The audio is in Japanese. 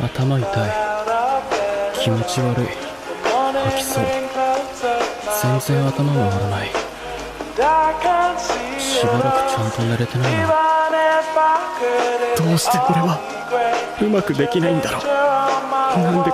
頭痛い。気持ち悪い。吐きそう。全然頭回らない。しばらくちゃんと寝れてないな。どうして俺は？うまくできないんだろう。なんで